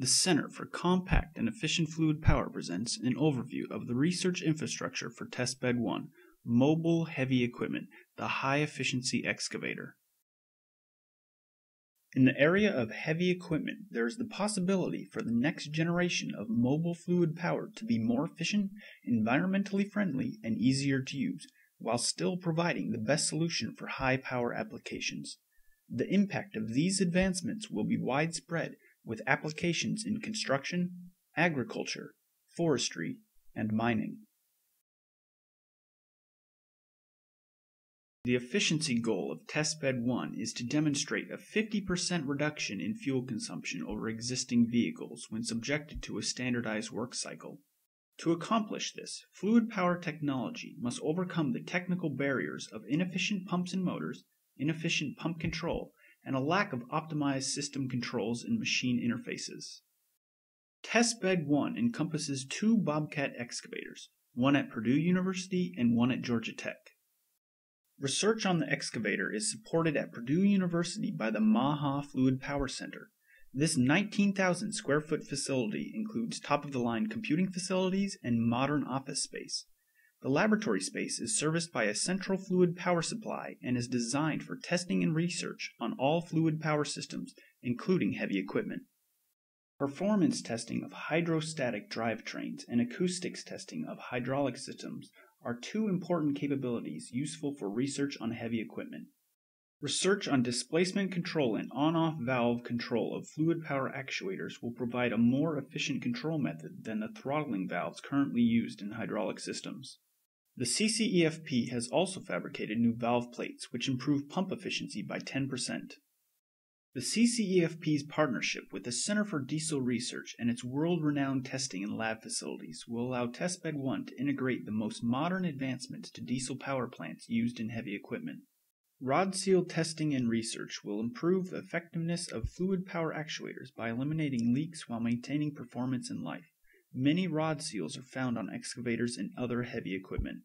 The Center for Compact and Efficient Fluid Power presents an overview of the research infrastructure for Testbed 1, Mobile Heavy Equipment, the High Efficiency Excavator. In the area of heavy equipment, there is the possibility for the next generation of mobile fluid power to be more efficient, environmentally friendly, and easier to use, while still providing the best solution for high power applications. The impact of these advancements will be widespread with applications in construction, agriculture, forestry, and mining. The efficiency goal of Testbed 1 is to demonstrate a 50% reduction in fuel consumption over existing vehicles when subjected to a standardized work cycle. To accomplish this, fluid power technology must overcome the technical barriers of inefficient pumps and motors, inefficient pump control, and a lack of optimized system controls and machine interfaces. Testbed 1 encompasses two Bobcat excavators, one at Purdue University and one at Georgia Tech. Research on the excavator is supported at Purdue University by the MAHA Fluid Power Center. This 19,000 square foot facility includes top of the line computing facilities and modern office space. The laboratory space is serviced by a central fluid power supply and is designed for testing and research on all fluid power systems, including heavy equipment. Performance testing of hydrostatic drivetrains and acoustics testing of hydraulic systems are two important capabilities useful for research on heavy equipment. Research on displacement control and on-off valve control of fluid power actuators will provide a more efficient control method than the throttling valves currently used in hydraulic systems. The CCEFP has also fabricated new valve plates which improve pump efficiency by 10%. The CCEFP's partnership with the Center for Diesel Research and its world-renowned testing and lab facilities will allow Testbed 1 to integrate the most modern advancements to diesel power plants used in heavy equipment. Rod seal testing and research will improve the effectiveness of fluid power actuators by eliminating leaks while maintaining performance and life. Many rod seals are found on excavators and other heavy equipment.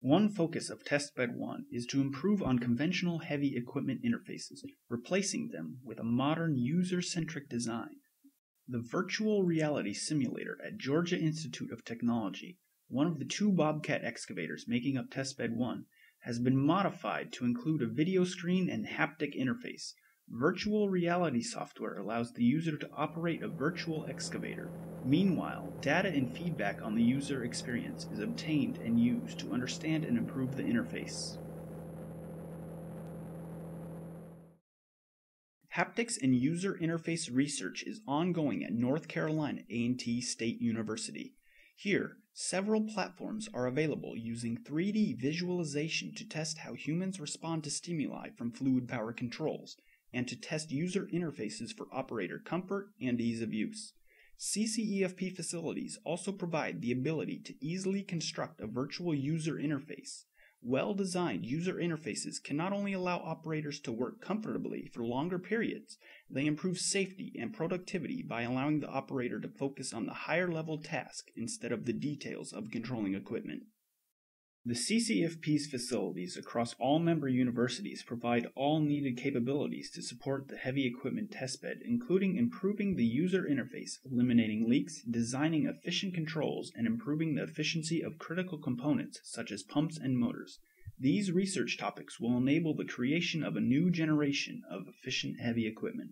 One focus of Testbed 1 is to improve on conventional heavy equipment interfaces, replacing them with a modern user-centric design. The Virtual Reality Simulator at Georgia Institute of Technology, one of the two Bobcat excavators making up Testbed 1, has been modified to include a video screen and haptic interface, Virtual reality software allows the user to operate a virtual excavator. Meanwhile, data and feedback on the user experience is obtained and used to understand and improve the interface. Haptics and user interface research is ongoing at North Carolina A&T State University. Here, several platforms are available using 3D visualization to test how humans respond to stimuli from fluid power controls and to test user interfaces for operator comfort and ease of use. CCEFP facilities also provide the ability to easily construct a virtual user interface. Well designed user interfaces can not only allow operators to work comfortably for longer periods, they improve safety and productivity by allowing the operator to focus on the higher level task instead of the details of controlling equipment. The CCEFP's facilities across all member universities provide all needed capabilities to support the heavy equipment testbed, including improving the user interface, eliminating leaks, designing efficient controls, and improving the efficiency of critical components such as pumps and motors. These research topics will enable the creation of a new generation of efficient heavy equipment.